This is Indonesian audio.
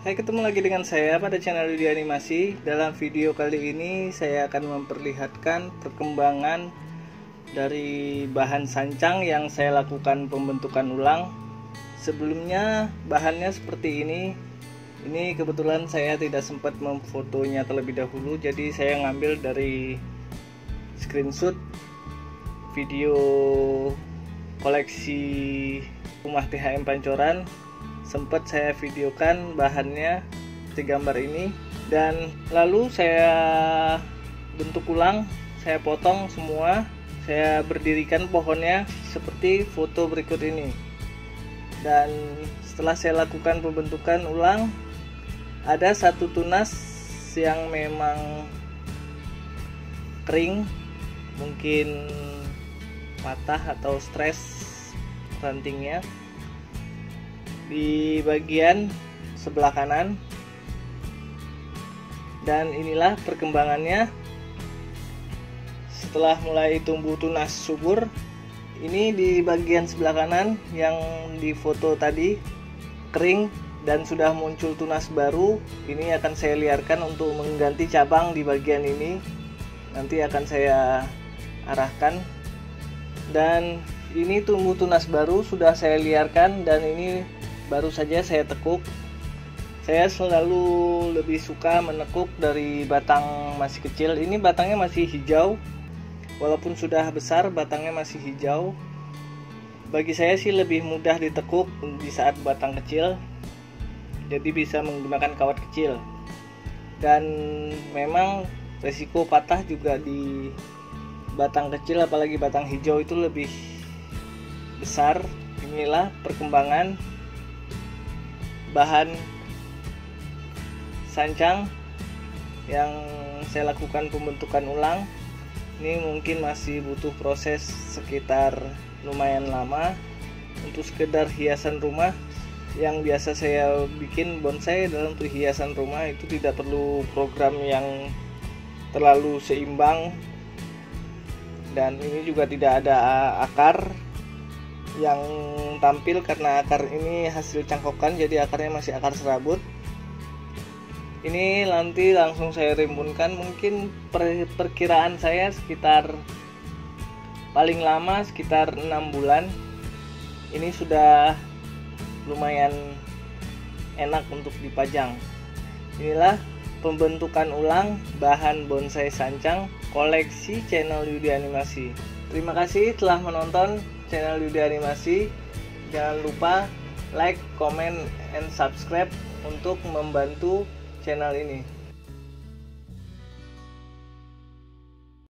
Hai ketemu lagi dengan saya pada channel Yudi Animasi. Dalam video kali ini saya akan memperlihatkan perkembangan dari bahan sancang yang saya lakukan pembentukan ulang. Sebelumnya bahannya seperti ini. Ini kebetulan saya tidak sempat memfotonya terlebih dahulu Jadi saya ngambil dari screenshot video koleksi rumah THM Pancoran sempat saya videokan bahannya di gambar ini. Dan lalu saya bentuk ulang saya potong semua saya berdirikan pohonnya seperti foto berikut ini. Dan setelah saya lakukan pembentukan ulang ada satu tunas yang memang kering mungkin patah atau stres rantingnya di bagian sebelah kanan. Dan inilah perkembangannya. Setelah mulai tumbuh tunas subur ini di bagian sebelah kanan yang di foto tadi kering dan sudah muncul tunas baru. Ini akan saya liarkan untuk mengganti cabang di bagian ini. Nanti akan saya arahkan. Dan ini tumbuh tunas baru sudah saya liarkan dan ini baru saja saya tekuk. Saya selalu lebih suka menekuk dari batang masih kecil. Ini batangnya masih hijau. Walaupun sudah besar batangnya masih hijau. Bagi saya sih lebih mudah ditekuk di saat batang kecil. Jadi bisa menggunakan kawat kecil. Dan memang resiko patah juga di batang kecil apalagi batang hijau itu lebih besar. Inilah perkembangan bahan sancang yang saya lakukan pembentukan ulang. Ini mungkin masih butuh proses sekitar lumayan lama untuk sekedar hiasan rumah. Yang biasa saya bikin bonsai dalam untuk hiasan rumah. Itu tidak perlu program yang terlalu seimbang. Dan ini juga tidak ada akar yang tampil karena akar ini hasil cangkokan jadi akarnya masih akar serabut. Ini nanti langsung saya rimbunkan. Mungkin per, perkiraan saya sekitar paling lama sekitar enam bulan. Ini sudah lumayan enak untuk dipajang. Inilah pembentukan ulang bahan bonsai sancang koleksi channel Yudi Animasi. Terima kasih telah menonton channel Yudi Animasi. Jangan lupa like, comment, and subscribe untuk membantu channel ini.